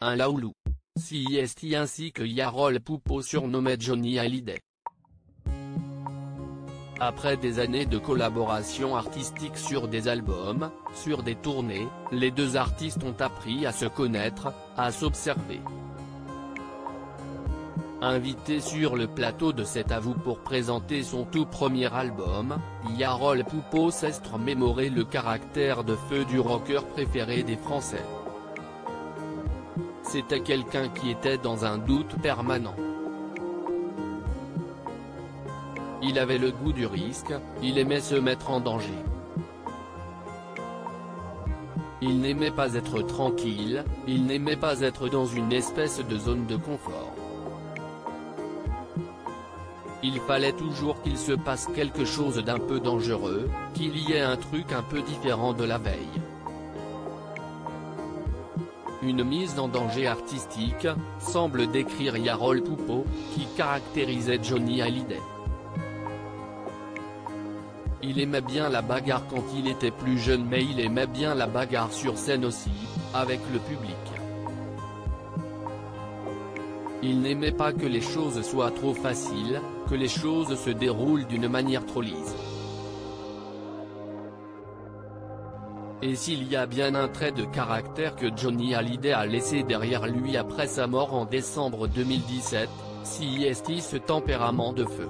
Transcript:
un Laoulou. CIST ainsi que Yarol Poupeau surnommé Johnny Hallyday? Après des années de collaboration artistique sur des albums, sur des tournées, les deux artistes ont appris à se connaître, à s'observer. Invité sur le plateau de cet à vous pour présenter son tout premier album, Yarol Poupeau s'estre mémorer le caractère de feu du rocker préféré des Français. C'était quelqu'un qui était dans un doute permanent. Il avait le goût du risque, il aimait se mettre en danger. Il n'aimait pas être tranquille, il n'aimait pas être dans une espèce de zone de confort. Il fallait toujours qu'il se passe quelque chose d'un peu dangereux, qu'il y ait un truc un peu différent de la veille. Une mise en danger artistique, semble décrire Yarol Poupeau, qui caractérisait Johnny Hallyday. Il aimait bien la bagarre quand il était plus jeune mais il aimait bien la bagarre sur scène aussi, avec le public. Il n'aimait pas que les choses soient trop faciles, que les choses se déroulent d'une manière trop lisse. Et s'il y a bien un trait de caractère que Johnny Hallyday a laissé derrière lui après sa mort en décembre 2017, c'est ce tempérament de feu?